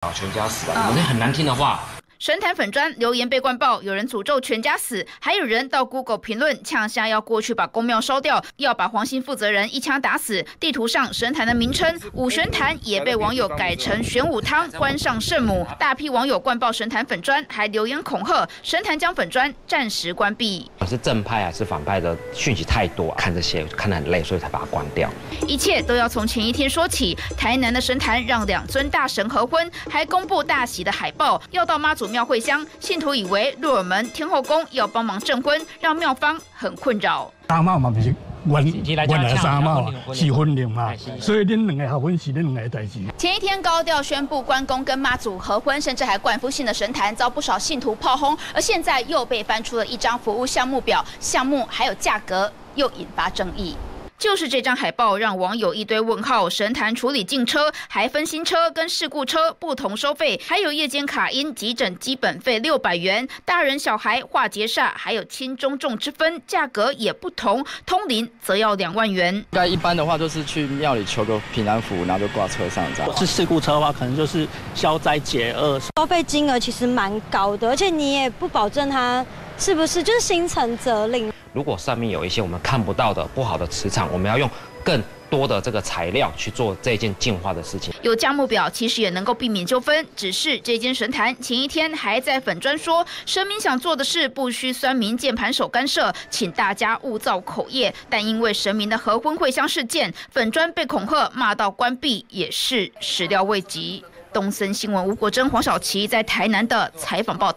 啊，全家死了，有些很难听的话。神坛粉砖留言被灌爆，有人诅咒全家死，还有人到 Google 评论呛下要过去把公庙烧掉，要把黄姓负责人一枪打死。地图上神坛的名称五玄坛也被网友改成玄武汤，关上圣母。大批网友灌爆神坛粉砖，还留言恐吓神坛将粉砖暂时关闭。是正派还是反派的讯息太多，看这些看得很累，所以才把它关掉。一切都要从前一天说起。台南的神坛让两尊大神合婚，还公布大喜的海报，要到妈祖。庙会乡信徒以为鹿耳门天后宫要帮忙证婚，让庙方很困扰。三茂嘛不是原原来三茂啊，是婚礼嘛，所以恁两个合婚是恁两个代志。前一天高调宣布关公跟妈祖合婚，甚至还冠夫姓的神坛遭不少信徒炮轰，而现在又被翻出了一张服务项目表，项目还有价格又引发争议。就是这张海报让网友一堆问号。神坛处理进车还分新车跟事故车不同收费，还有夜间卡因急诊基本费六百元，大人小孩化劫煞还有轻中重之分，价格也不同。通灵则要两万元。该一般的话就是去庙里求个平安符，然后就挂车上这样。是事故车的话，可能就是消灾解厄。收费金额其实蛮高的，而且你也不保证它是不是就是心诚则灵。如果上面有一些我们看不到的不好的磁场，我们要用更多的这个材料去做这件净化的事情。有价目表其实也能够避免纠纷，只是这间神坛前一天还在粉砖说神明想做的事不需酸民键盘手干涉，请大家勿造口业。但因为神明的合婚会相事件，粉砖被恐吓骂到关闭也是始料未及。东森新闻吴国珍、黄小琪在台南的采访报。